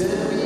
sin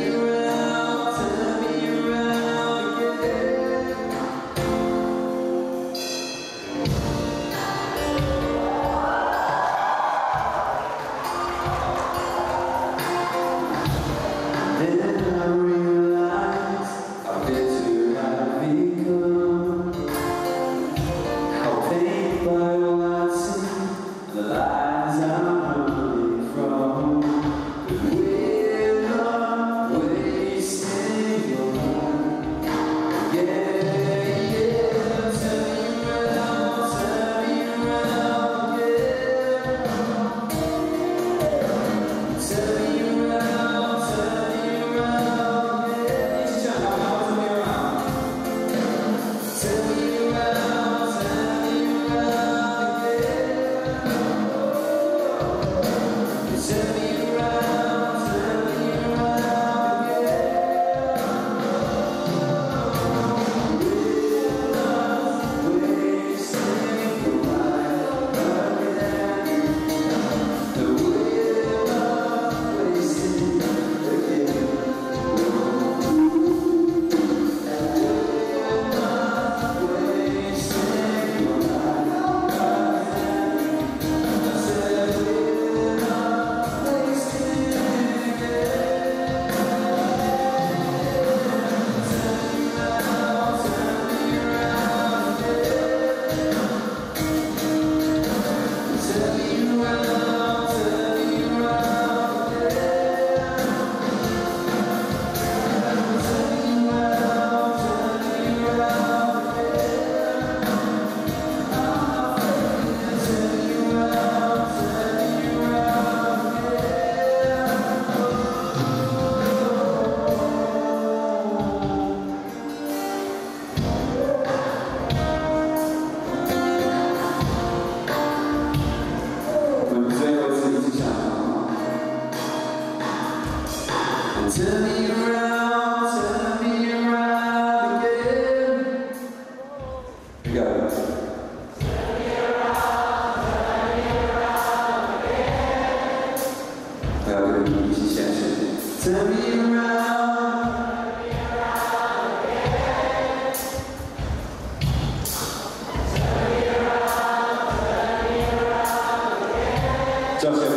还要跟弟弟一起献唱。转。